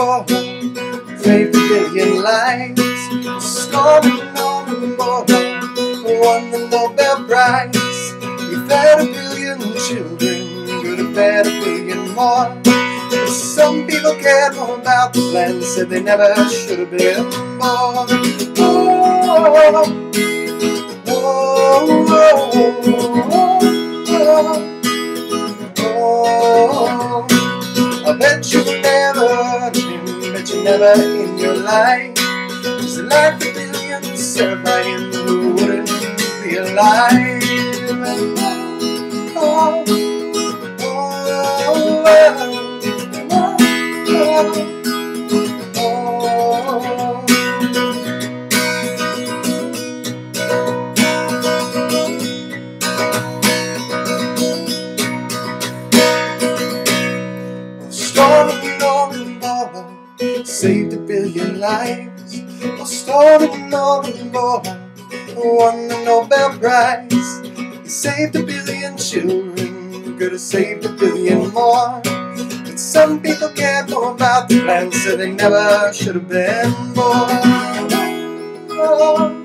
more, save a billion lives. Scoring on the more, won the Nobel Prize. You fed a billion children, could have fed a billion more. Some people care more about the plans said they never should have been born. Oh, oh, oh, oh, oh, oh, oh. I bet you never in your life. There's a life a billion surviving who wouldn't be alive. Oh, Oh, oh, oh, oh, saved a billion lives. Oh, Stormin' Norman, won the Nobel Prize. He saved a billion children, could have saved a billion more. But some people care more about the plans, so they never should have been born. Oh,